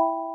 you